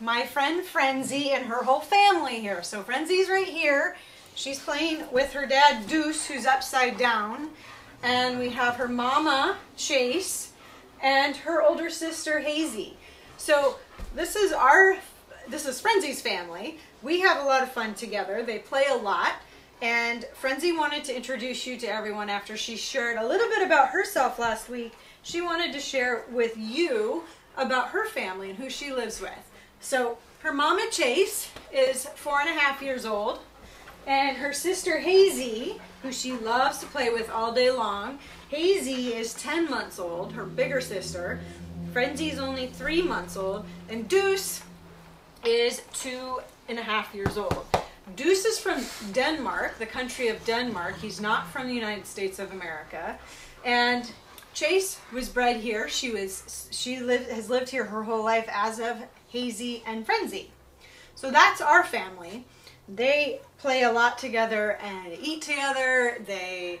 my friend Frenzy and her whole family here. So Frenzy's right here. She's playing with her dad Deuce, who's upside down. And we have her mama, Chase, and her older sister, Hazy. So this is our, this is Frenzy's family. We have a lot of fun together. They play a lot. And Frenzy wanted to introduce you to everyone after she shared a little bit about herself last week. She wanted to share with you about her family and who she lives with. So her mama Chase is four and a half years old, and her sister Hazy, who she loves to play with all day long. Hazy is 10 months old, her bigger sister. Frenzy's only three months old, and Deuce is two and a half years old. Deuce is from Denmark, the country of Denmark. He's not from the United States of America. And Chase was bred here. She was she lived has lived here her whole life as of Hazy and Frenzy. So that's our family. They play a lot together and eat together. They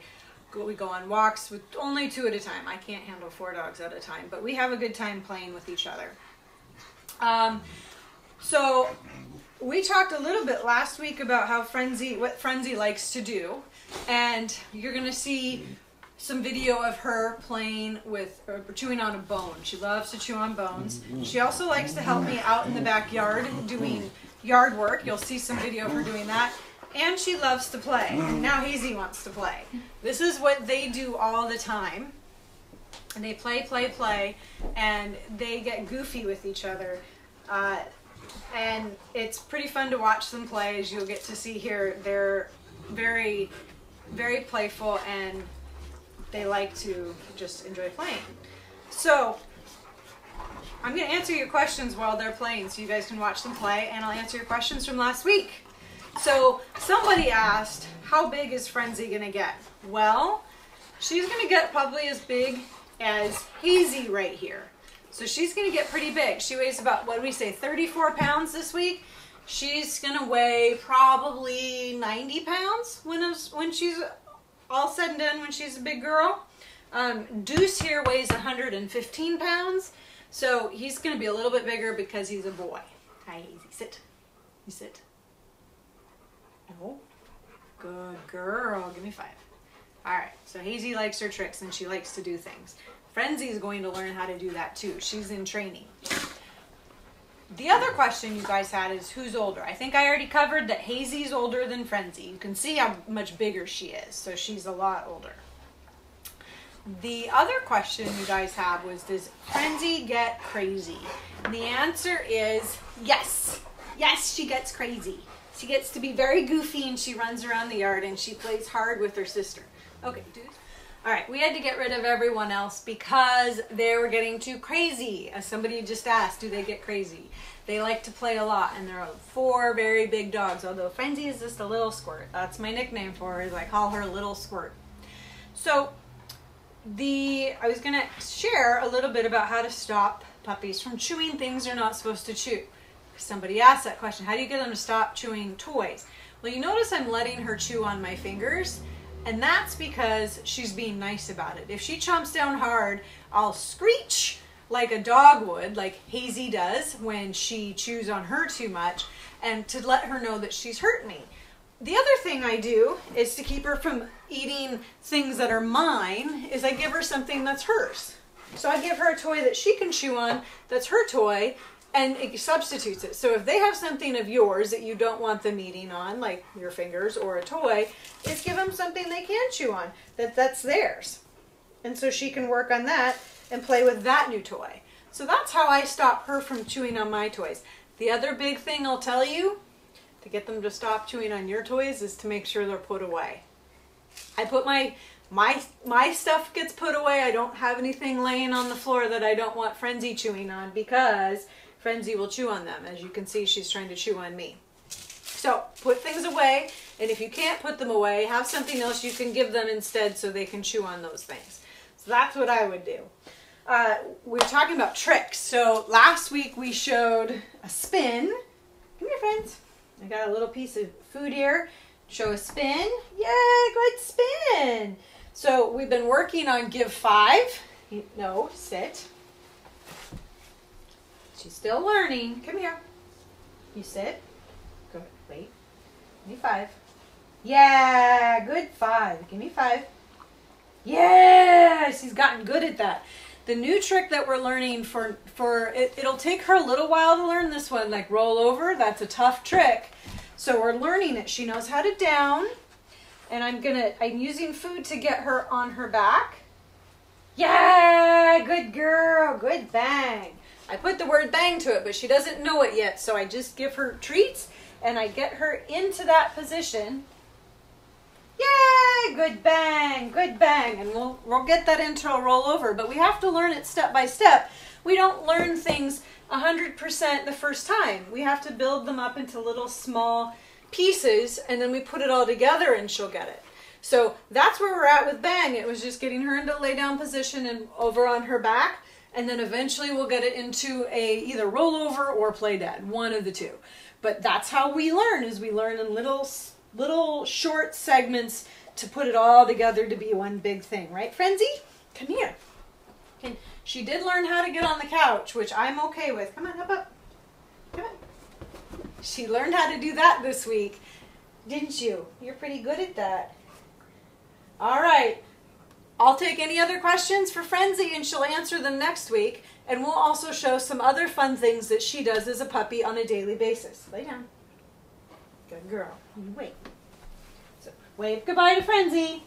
go, we go on walks with only two at a time. I can't handle four dogs at a time, but we have a good time playing with each other. Um, so we talked a little bit last week about how Frenzy, what Frenzy likes to do, and you're gonna see some video of her playing with or chewing on a bone. She loves to chew on bones. She also likes to help me out in the backyard doing yard work. You'll see some video of her doing that. And she loves to play. Now Hazy wants to play. This is what they do all the time. And they play, play, play, and they get goofy with each other. Uh, and it's pretty fun to watch them play as you'll get to see here. They're very, very playful and they like to just enjoy playing. So I'm going to answer your questions while they're playing so you guys can watch them play and I'll answer your questions from last week. So somebody asked, how big is Frenzy going to get? Well, she's going to get probably as big as Hazy right here. So she's going to get pretty big. She weighs about, what do we say, 34 pounds this week. She's going to weigh probably 90 pounds when, when she's all said and done when she's a big girl. Um, Deuce here weighs 115 pounds, so he's going to be a little bit bigger because he's a boy. Hi, Hazy. Sit. You sit. Oh, good girl. Give me five. All right, so Hazy likes her tricks and she likes to do things. Frenzy is going to learn how to do that too. She's in training. The other question you guys had is who's older? I think I already covered that Hazy's older than Frenzy. You can see how much bigger she is, so she's a lot older. The other question you guys have was Does Frenzy get crazy? And the answer is yes. Yes, she gets crazy. She gets to be very goofy and she runs around the yard and she plays hard with her sister. Okay, dude. All right, we had to get rid of everyone else because they were getting too crazy. As somebody just asked, do they get crazy? They like to play a lot, and they're four very big dogs, although Frenzy is just a little squirt. That's my nickname for her, is I call her Little Squirt. So, the I was going to share a little bit about how to stop puppies from chewing things they're not supposed to chew. Somebody asked that question, how do you get them to stop chewing toys? Well, you notice I'm letting her chew on my fingers and that's because she's being nice about it. If she chomps down hard, I'll screech like a dog would, like Hazy does when she chews on her too much, and to let her know that she's hurt me. The other thing I do is to keep her from eating things that are mine is I give her something that's hers. So I give her a toy that she can chew on that's her toy and it substitutes it. So if they have something of yours that you don't want them eating on, like your fingers or a toy, is give them something they can chew on that that's theirs. And so she can work on that and play with that new toy. So that's how I stop her from chewing on my toys. The other big thing I'll tell you to get them to stop chewing on your toys is to make sure they're put away. I put my my my stuff gets put away. I don't have anything laying on the floor that I don't want Frenzy chewing on because Frenzy will chew on them. As you can see, she's trying to chew on me. So put things away, and if you can't put them away, have something else you can give them instead so they can chew on those things. So that's what I would do. Uh, we are talking about tricks. So last week we showed a spin. Come here, friends. I got a little piece of food here. Show a spin. Yeah, good spin. So we've been working on give five. No, sit. She's still learning. Come here. You sit. Good. Wait. Give me five. Yeah, good five. Give me five. Yes, he's gotten good at that. The new trick that we're learning for for it, it'll take her a little while to learn this one, like roll over. That's a tough trick. So we're learning it. She knows how to down. And I'm gonna I'm using food to get her on her back. Yeah, good girl, good bang. I put the word bang to it, but she doesn't know it yet, so I just give her treats and I get her into that position. Yay! Good bang, good bang. And we'll, we'll get that into a rollover, but we have to learn it step by step. We don't learn things 100% the first time. We have to build them up into little small pieces and then we put it all together and she'll get it. So that's where we're at with bang. It was just getting her into lay down position and over on her back. And then eventually we'll get it into a either rollover or play dead, one of the two. But that's how we learn is we learn in little little short segments to put it all together to be one big thing, right, Frenzy? Come here. Okay. She did learn how to get on the couch, which I'm okay with. Come on, up, up. Come on. She learned how to do that this week, didn't you? You're pretty good at that. All right. I'll take any other questions for Frenzy and she'll answer them next week. And we'll also show some other fun things that she does as a puppy on a daily basis. Lay down. Good girl. You wait. So wave goodbye to Frenzy.